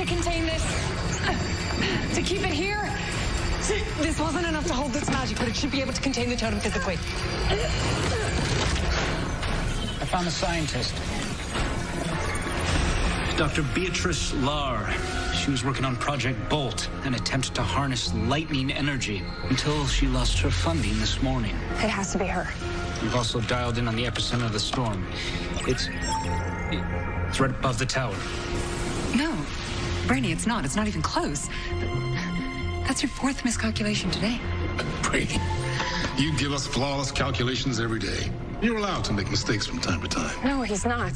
to contain this. To keep it here. This wasn't enough to hold this magic, but it should be able to contain the totem physically. I found the scientist. Dr. Beatrice Lar. She was working on Project Bolt and attempted to harness lightning energy until she lost her funding this morning. It has to be her. We've also dialed in on the epicenter of the storm. It's. It's right above the tower. No, Brainy, it's not. It's not even close. That's your fourth miscalculation today. Brainy, you give us flawless calculations every day. You're allowed to make mistakes from time to time. No, he's not.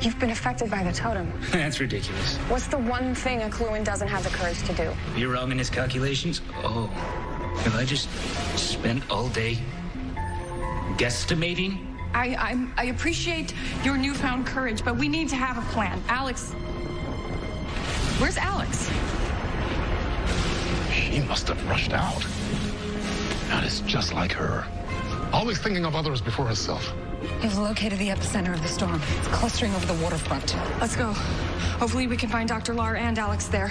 You've been affected by the totem. That's ridiculous. What's the one thing a Coluan doesn't have the courage to do? You're wrong in his calculations? Oh. Have I just spent all day guesstimating? I, I'm, I appreciate your newfound courage, but we need to have a plan. Alex. Where's Alex? She must have rushed out. That is just like her. Always thinking of others before herself. We've located the epicenter of the storm. It's clustering over the waterfront. Let's go. Hopefully we can find Dr. Lar and Alex there.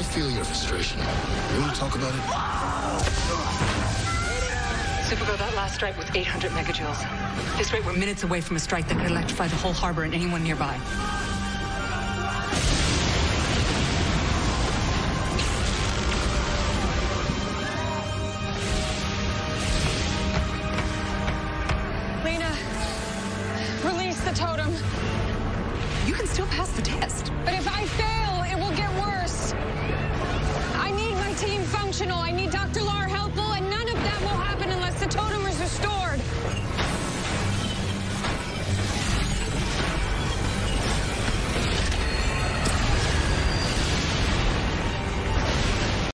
I feel your frustration. You want to talk about it? Supergirl, that last strike was 800 megajoules. At this rate, we're minutes away from a strike that could electrify the whole harbor and anyone nearby. Lena, release the totem. Can still pass the test. But if I fail, it will get worse. I need my team functional. I need Dr. Lar